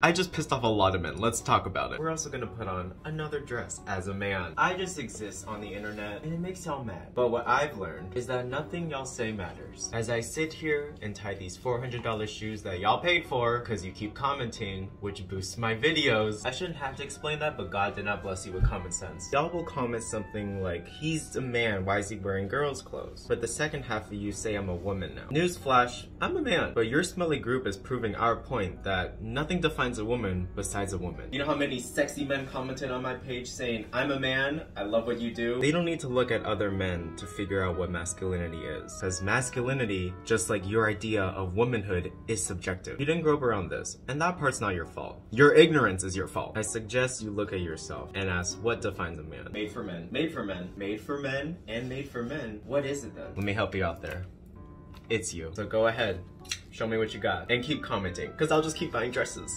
I just pissed off a lot of men. Let's talk about it. We're also gonna put on another dress as a man. I just exist on the internet and it makes y'all mad. But what I've learned is that nothing y'all say matters. As I sit here and tie these $400 shoes that y'all paid for because you keep commenting, which boosts my videos. I shouldn't have to explain that, but God did not bless you with common sense. Y'all will comment something like, he's a man, why is he wearing girls' clothes? But the second half of you say I'm a woman now. Newsflash, I'm a man. But your smelly group is proving our point that nothing defines a woman besides a woman. You know how many sexy men commented on my page saying, I'm a man, I love what you do? They don't need to look at other men to figure out what masculinity is. Because masculinity, just like your idea of womanhood, is subjective. You didn't grow up around this, and that part's not your fault. Your ignorance is your fault. I suggest you look at yourself and ask what defines a man. Made for men. Made for men. Made for men and made for men. What is it then? Let me help you out there. It's you. So go ahead, show me what you got, and keep commenting, because I'll just keep buying dresses.